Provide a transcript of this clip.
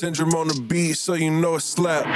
Syndrome on the beat, so you know it slap.